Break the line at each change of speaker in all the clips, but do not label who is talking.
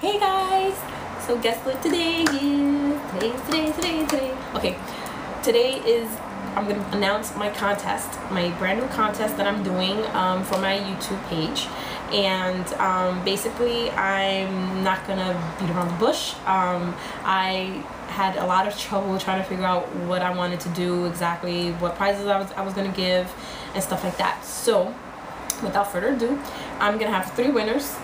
Hey guys! So guess what today is? Today, today, today, today. Okay, today is I'm gonna announce my contest, my brand new contest that I'm doing um, for my YouTube page. And um, basically, I'm not gonna beat around the bush. Um, I had a lot of trouble trying to figure out what I wanted to do exactly, what prizes I was I was gonna give, and stuff like that. So, without further ado, I'm gonna have three winners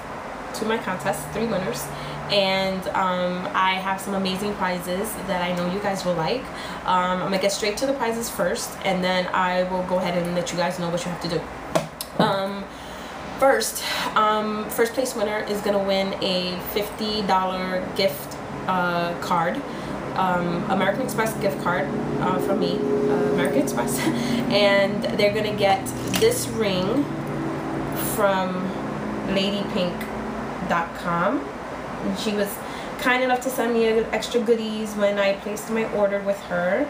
to my contest, three winners. And um, I have some amazing prizes that I know you guys will like. Um, I'm gonna get straight to the prizes first, and then I will go ahead and let you guys know what you have to do. Um, first, um, first place winner is gonna win a $50 gift uh, card. Um, American Express gift card uh, from me, uh, American Express, and they're gonna get this ring from laydpynk.com. And she was kind enough to send me extra goodies when I placed my order with her.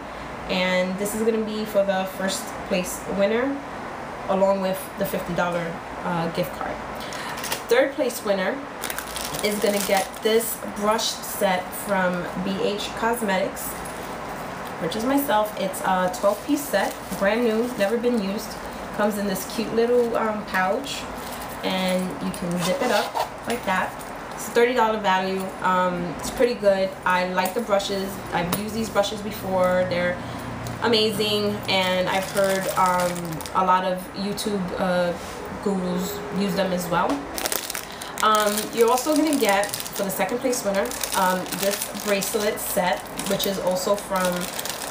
And this is going to be for the first place winner, along with the $50 uh, gift card. Third place winner is going to get this brush set from BH Cosmetics. which is myself. It's a 12 piece set, brand new, never been used. Comes in this cute little um, pouch and you can zip it up like that. It's a $30 value. Um, it's pretty good. I like the brushes. I've used these brushes before. They're amazing and I've heard um, a lot of YouTube uh, gurus use them as well. Um, you're also going to get, for the second place winner, um, this bracelet set, which is also from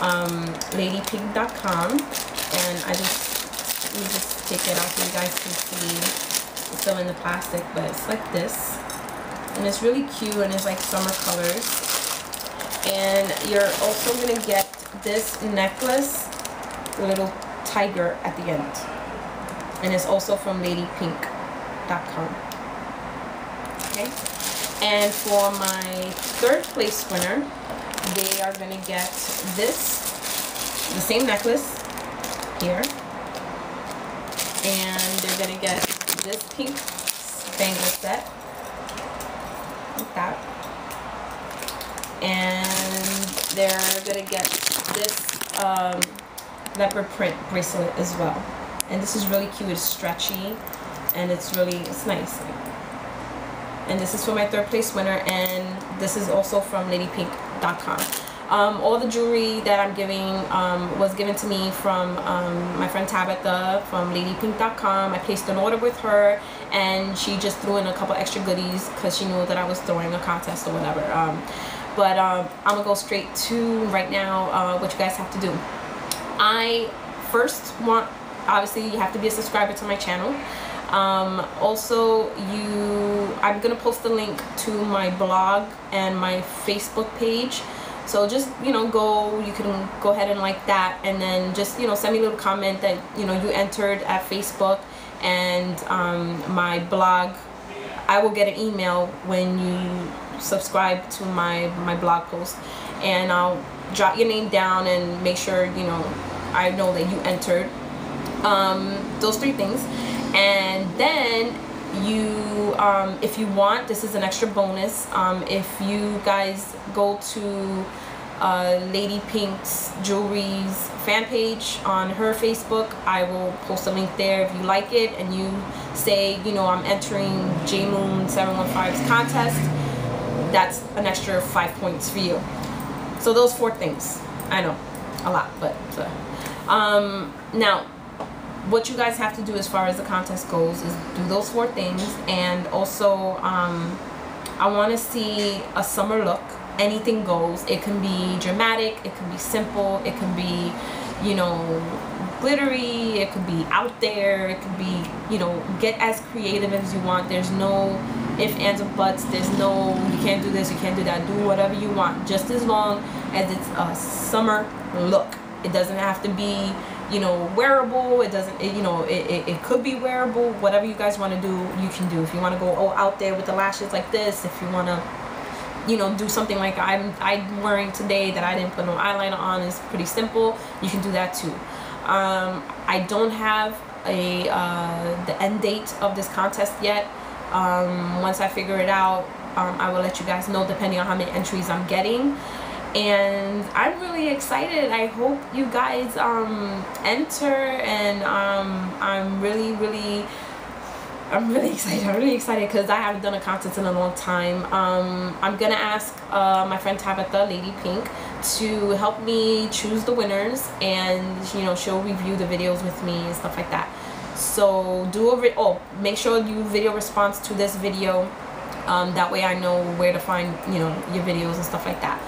um, laydpynk.com. And I just, let me just take it out so you guys can see. Still in the plastic, but it's like this. And it's really cute and it's like summer colors. And you're also going to get this necklace, little tiger at the end. And it's also from laydpynk.com okay and for my third place winner they are going to get this the same necklace here and they're going to get this pink bangle set. Like that. And they're going to get this um, leopard print bracelet as well. And this is really cute it's stretchy and it's really it's nice. And this is for my third place winner and this is also from laydpynk.com um, all the jewelry that I'm giving um, was given to me from um, my friend Tabitha from laydpynk.com I placed an order with her and she just threw in a couple extra goodies because she knew that I was throwing a contest or whatever. Um, but um, I'm gonna go straight to right now uh, what you guys have to do. I first want obviously you have to be a subscriber to my channel. Um, also, you, I'm gonna post the link to my blog and my Facebook page. So just, you know, go, you can go ahead and like that and then just, you know, send me a little comment that, you know, you entered at Facebook and um, my blog. I will get an email when you subscribe to my, my blog post and I'll jot your name down and make sure, you know, I know that you entered. Um, those three things and then you um, if you want this is an extra bonus. Um, if you guys go to uh, Lady Pink's Jewelry's fan page on her Facebook I will post a link there if you like it and you say you know I'm entering J Moon 715's contest that's an extra five points for you. So those four things I know a lot but uh, um, now what you guys have to do as far as the contest goes is do those four things. And also um, I want to see a summer look. Anything goes. It can be dramatic it can be simple it can be you know glittery it could be out there it could be you know get as creative as you want. There's no if ands or buts. There's no you can't do this you can't do that. Do whatever you want. Just as long as it's a summer look. It doesn't have to be you know wearable. It doesn't it, you know it, it, it, could be wearable. Whatever you guys want to do you can do. If you want to go oh out there with the lashes like this if you want to you know do something like I'm I'm wearing today that I didn't put no eyeliner on is pretty simple. You can do that too. Um, I don't have a uh, the end date of this contest yet. Um, once I figure it out um, I will let you guys know depending on how many entries I'm getting and I'm really excited. I hope you guys um, enter and um, I'm really really I'm really excited. I'm really excited because I haven't done a contest in a long time. Um, I'm gonna ask uh, my friend Tabitha, Lady Pink, to help me choose the winners, and you know she'll review the videos with me and stuff like that. So do a oh make sure you video response to this video. Um, that way I know where to find you know your videos and stuff like that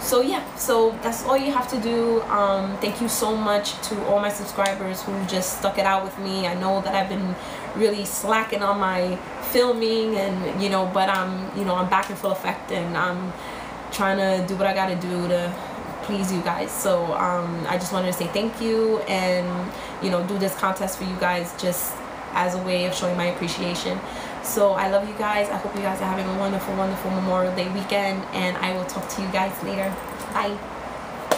so yeah so that's all you have to do. Um, thank you so much to all my subscribers who just stuck it out with me. I know that i've been really slacking on my filming and you know but i'm you know i'm back in full effect and i'm trying to do what i gotta do to please you guys. So um, i just wanted to say thank you and you know do this contest for you guys just as a way of showing my appreciation so I love you guys. I hope you guys are having a wonderful, wonderful Memorial Day weekend. And I will talk to you guys later. Bye.